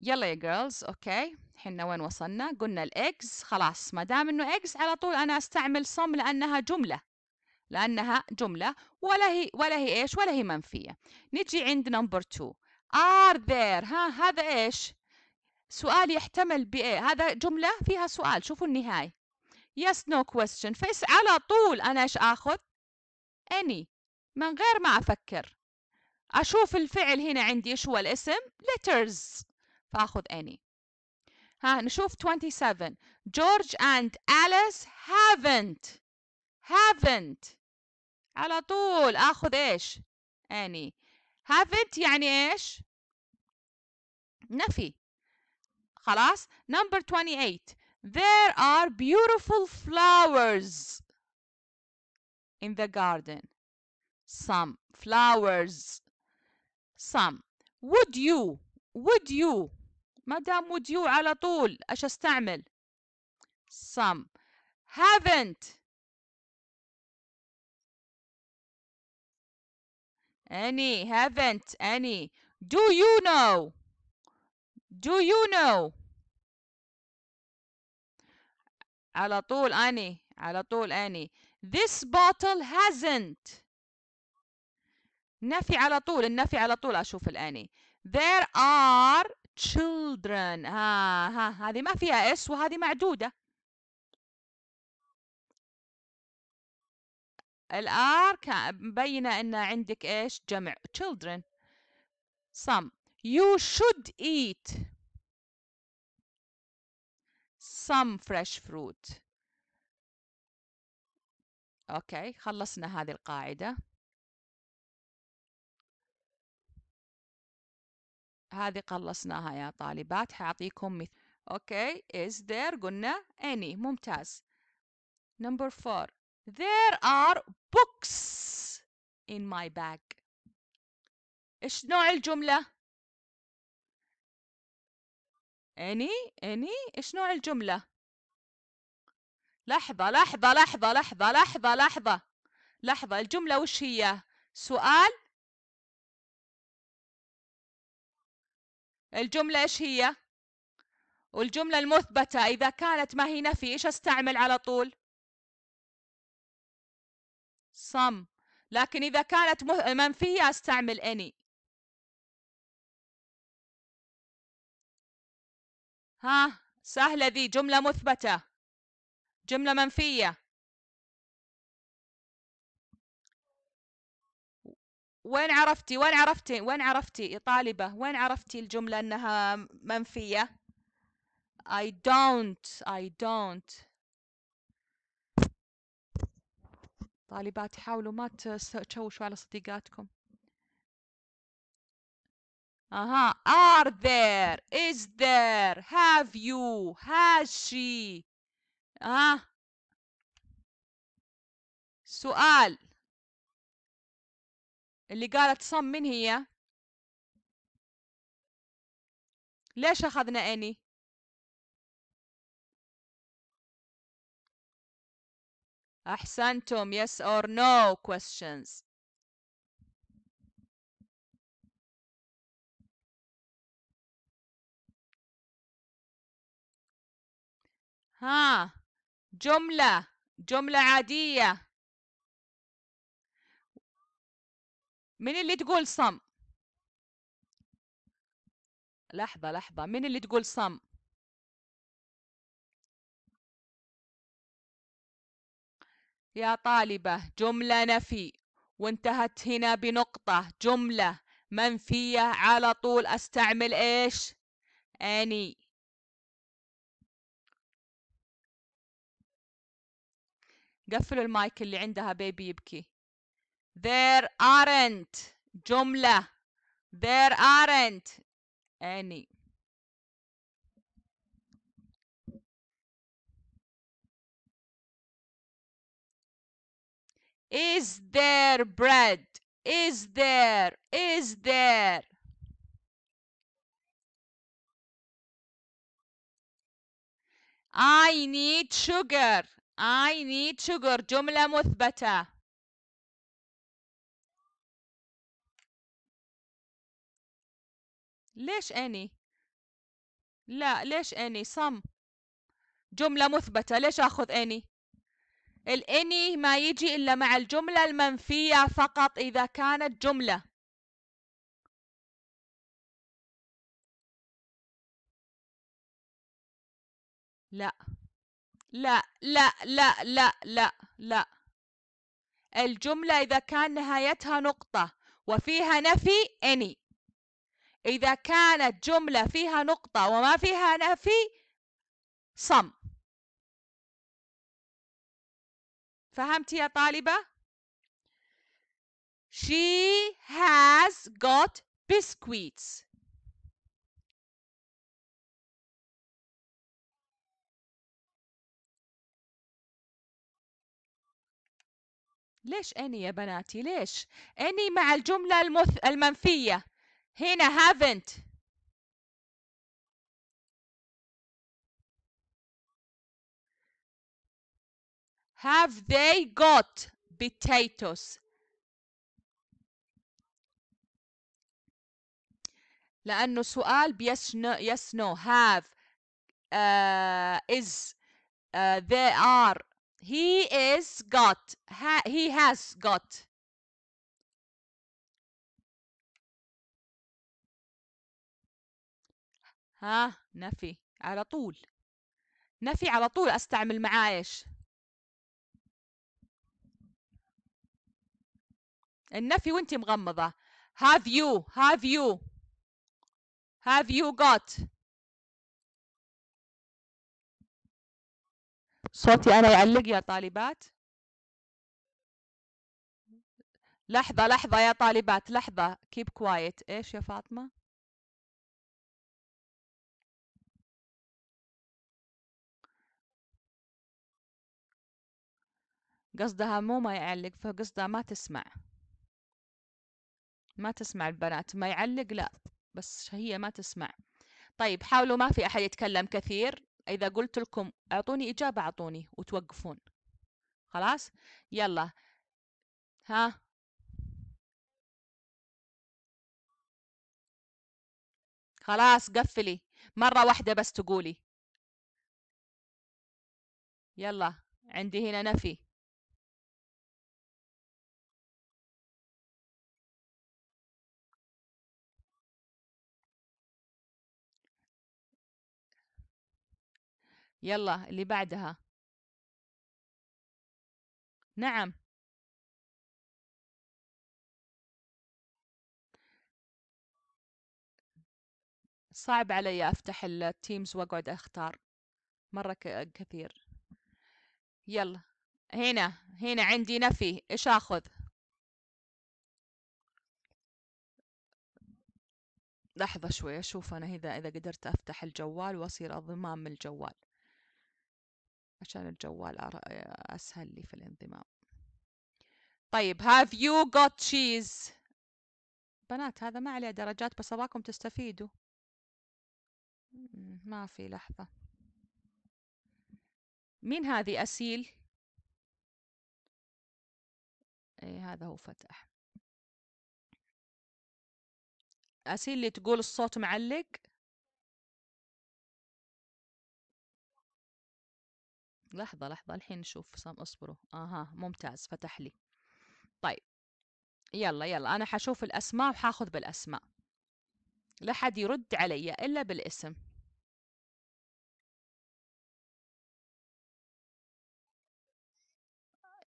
يلا يا girls okay. حنا وين وصلنا؟ قلنا ال X خلاص ما دام إنه X على طول أنا أستعمل some لأنها جملة. لأنها جملة ولا هي ولا هي إيش ولا هي منفية. نجي عند number 2 are there ها هذا إيش؟ سؤال يحتمل بايه هذا جملة فيها سؤال. شوفوا النهاية. Yes no question. فايش على طول أنا إيش آخذ؟ Any. من غير ما أفكر. أشوف الفعل هنا عندي إيش هو الاسم؟ Letters. فاخذ any ها نشوف 27 George and Alice haven't haven't على طول اخذ ايش any haven't يعني ايش نفي خلاص number 28 there are beautiful flowers in the garden some flowers some would you would you ما دام would you على طول إيش استعمل some haven't any haven't any do you know do you know على طول any على طول any this bottle hasn't نفي على طول النفي على طول أشوف الاني there are children. ها ها هذه ما فيها إس وهذه معدودة. الآر مبينة إن عندك إيش؟ جمع. children. some. you should eat. some fresh fruit. okay خلصنا هذه القاعدة. هذه خلصناها يا طالبات حأعطيكم مثال okay is there قلنا any ممتاز. Number four there are books in my bag. إيش نوع الجملة؟ any any إيش نوع الجملة؟ لحظة لحظة لحظة لحظة لحظة لحظة. لحظة الجملة وش هي؟ سؤال الجملة إيش هي؟ والجملة المثبتة إذا كانت ما هي نفي إيش أستعمل على طول؟ some لكن إذا كانت منفية أستعمل any ها سهلة ذي جملة مثبتة جملة منفية وين عرفتي؟ وين عرفتي؟ وين عرفتي طالبة؟ وين عرفتي الجملة أنها منفية؟ I don't I don't. طالبات حاولوا ما تشوشوا على صديقاتكم. أها are there is there have you has she. ها سؤال. اللي قالت صم من هي؟ ليش أخذنا أني؟ أحسنتم yes or no questions. ها جملة جملة عادية. من اللي تقول صم؟ لحظة لحظة من اللي تقول صم؟ يا طالبة جملة نفي وانتهت هنا بنقطة جملة منفية على طول أستعمل إيش؟ أني. قفلوا المايك اللي عندها بيبي يبكي. There aren't جملة There aren't any Is there bread? Is there? Is there? I need sugar. I need sugar. جملة مثبتة. ليش any لا ليش any some جملة مثبتة ليش أخذ any الاني ما يجي إلا مع الجملة المنفية فقط إذا كانت جملة. لا. لا لا لا لا لا لا. الجملة إذا كان نهايتها نقطة وفيها نفي any إذا كانت جملة فيها نقطة وما فيها نفي some فهمتي يا طالبة؟ She has got biscuits. ليش أني يا بناتي؟ ليش؟ أني مع الجملة المث... المنفية. هنا haven't have they got potatoes لأنه سؤال بيس نو يس نو have uh, is uh, they are he is got ha, he has got ها نفي على طول. نفي على طول أستعمل معاه إيش؟ النفي وانت مغمضة. Have you have you have you got صوتي أنا يعلق يا طالبات. لحظة لحظة يا طالبات لحظة. Keep quiet. إيش يا فاطمة؟ قصدها مو ما يعلق فقصدها ما تسمع. ما تسمع البنات ما يعلق لا بس هي ما تسمع. طيب حاولوا ما في أحد يتكلم كثير. إذا قلت لكم أعطوني إجابة أعطوني وتوقفون. خلاص؟ يلا. ها؟ خلاص قفلي. مرة واحدة بس تقولي. يلا عندي هنا نفي. يلا اللي بعدها. نعم. صعب علي أفتح التيمز وأقعد أختار مرة كثير. يلا. هنا هنا عندي نفي. إيش أخذ؟ لحظة شوي أشوف أنا إذا إذا قدرت أفتح الجوال وأصير أضمام الجوال. عشان الجوال أسهل لي في الانضمام. طيب have you got cheese بنات هذا ما عليه درجات بس أبغاكم تستفيدوا. ما في لحظة. مين هذه؟ أسيل. إيه هذا هو فتح. أسيل اللي تقول الصوت معلق. لحظة لحظة الحين نشوف اصبروا. أها ممتاز فتح لي. طيب يلا يلا أنا حشوف الأسماء وحاخذ بالأسماء. لا حد يرد علي إلا بالاسم.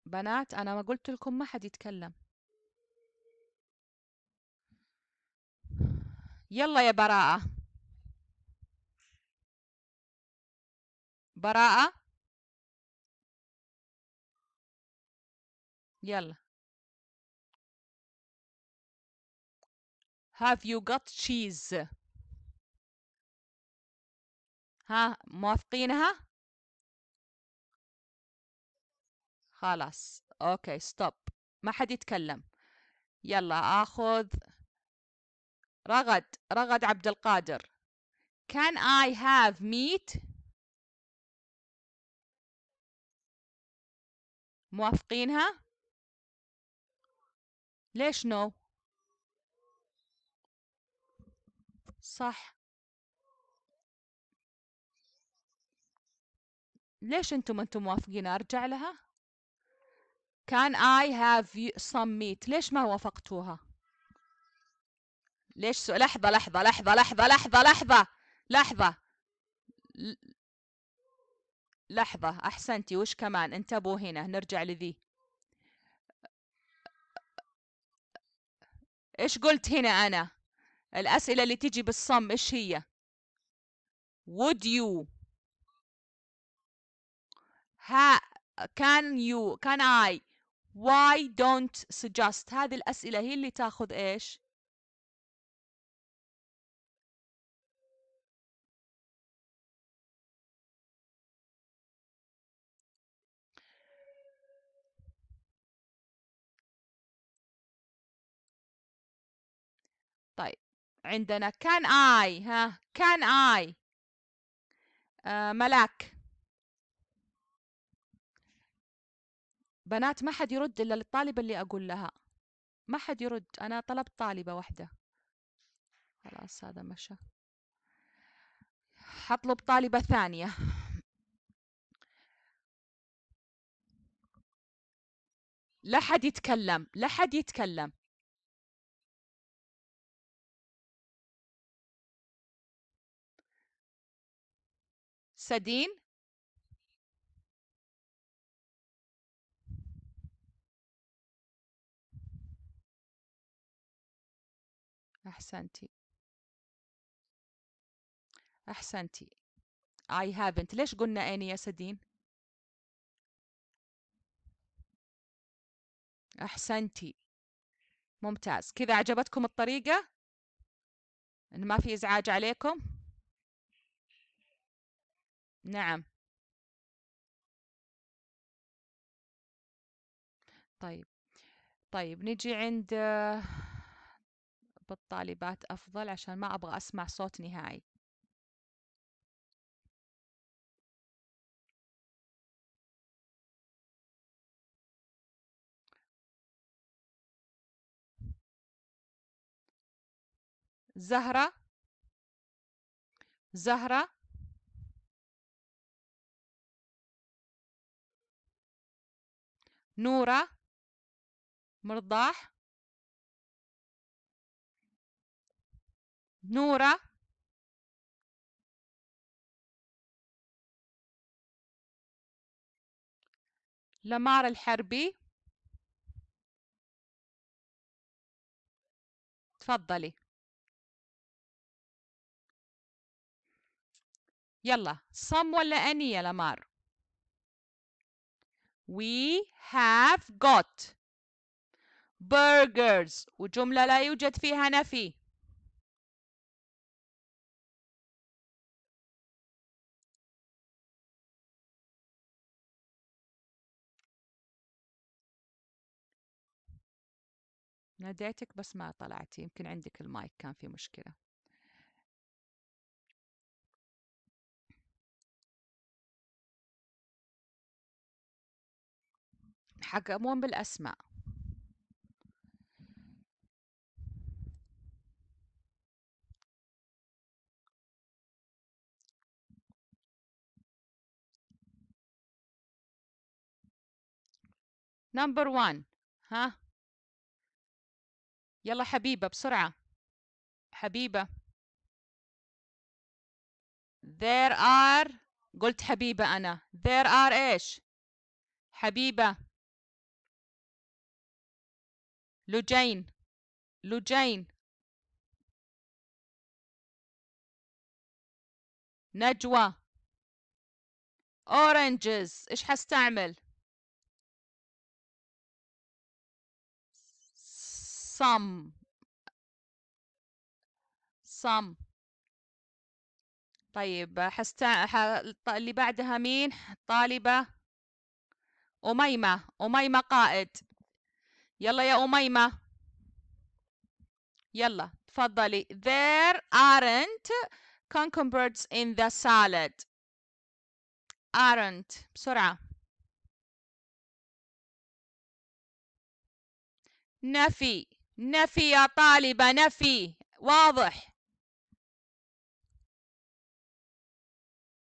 بنات أنا ما قلت لكم ما حد يتكلم. يلا يا براءة. براءة؟ يلا. Have you got cheese? ها موافقينها؟ خلاص. أوكي ستوب ما حد يتكلم. يلا آخذ. رغد رغد عبد القادر. Can I have meat? موافقينها؟ ليش نو صح. ليش أنتم أنتم موافقين ارجع لها؟ كان I have some meat. ليش ما وافقتوها؟ ليش سو... لحظة لحظة لحظة لحظة لحظة لحظة لحظة. لحظة أحسنتي وش كمان؟ انتبهوا هنا نرجع لذي. إيش قلت هنا أنا؟ الأسئلة اللي تيجي بالصم إيش هي؟ Would you. ها can you can I. Why don't suggest هذه الأسئلة هي اللي تاخذ إيش؟ عندنا. كان اي ها. كان اي آه ملاك. بنات ما حد يرد إلا للطالبه اللي أقول لها. ما حد يرد. أنا طلبت طالبة واحدة. خلاص هذا مشى. حطلب طالبة ثانية. لا حد يتكلم. لا حد يتكلم. سدين؟ أحسنتي أحسنتي I haven't. ليش قلنا أني يا سدين؟ أحسنتي ممتاز. كذا عجبتكم الطريقة؟ إن ما في إزعاج عليكم؟ نعم. طيب. طيب نجي عند بالطالبات أفضل عشان ما أبغى أسمع صوت نهائي. زهرة؟ زهرة؟ نورة مرضاح. نورة. لمار الحربي. تفضلي. يلا صم ولا أني يا لمار؟ We have got burgers. وجملة لا يوجد فيها نفي. ناديتك بس ما طلعتي يمكن عندك المايك كان في مشكلة. حكمون بالأسماء. نمبر 1 ها؟ يلا حبيبة بسرعة. حبيبة. There are قلت حبيبة أنا. There are إيش؟ حبيبة. لجين لجين نجوى. Oranges. إيش حستعمل؟ Some. Some. طيب حستا ح... اللي بعدها مين؟ طالبة. أميمة. أميمة قائد. يلا يا أميمة. يلا تفضلي. There aren't cucumbers in the salad. Aren't بسرعة. نفي. نفي يا طالبة نفي. واضح.